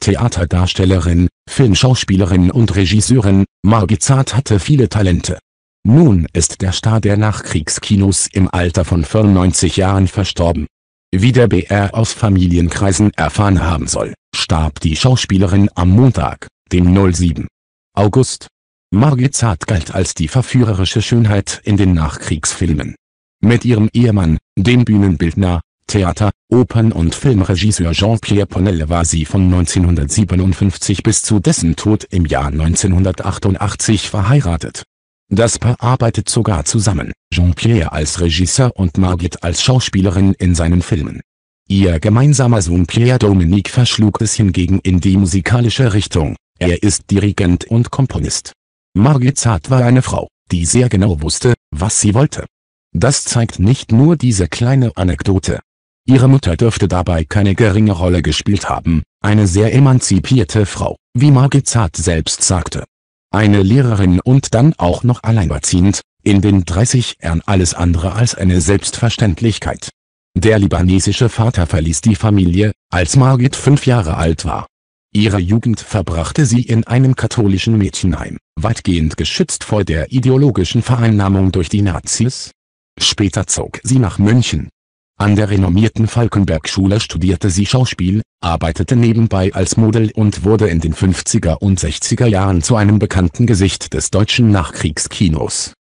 Theaterdarstellerin, Filmschauspielerin und Regisseurin, Margit Zardt hatte viele Talente. Nun ist der Star der Nachkriegskinos im Alter von 95 Jahren verstorben. Wie der BR aus Familienkreisen erfahren haben soll, starb die Schauspielerin am Montag, dem 07. August. Margit Zardt galt als die verführerische Schönheit in den Nachkriegsfilmen. Mit ihrem Ehemann, dem Bühnenbildner, Theater, Opern- und Filmregisseur Jean-Pierre Ponelle war sie von 1957 bis zu dessen Tod im Jahr 1988 verheiratet. Das Paar arbeitet sogar zusammen, Jean-Pierre als Regisseur und Margit als Schauspielerin in seinen Filmen. Ihr gemeinsamer Sohn Pierre Dominique verschlug es hingegen in die musikalische Richtung, er ist Dirigent und Komponist. Margit Zart war eine Frau, die sehr genau wusste, was sie wollte. Das zeigt nicht nur diese kleine Anekdote, Ihre Mutter dürfte dabei keine geringe Rolle gespielt haben, eine sehr emanzipierte Frau, wie Margit Zart selbst sagte. Eine Lehrerin und dann auch noch alleinerziehend, in den 30 Jahren alles andere als eine Selbstverständlichkeit. Der libanesische Vater verließ die Familie, als Margit fünf Jahre alt war. Ihre Jugend verbrachte sie in einem katholischen Mädchenheim, weitgehend geschützt vor der ideologischen Vereinnahmung durch die Nazis. Später zog sie nach München, an der renommierten Falkenberg-Schule studierte sie Schauspiel, arbeitete nebenbei als Model und wurde in den 50er und 60er Jahren zu einem bekannten Gesicht des deutschen Nachkriegskinos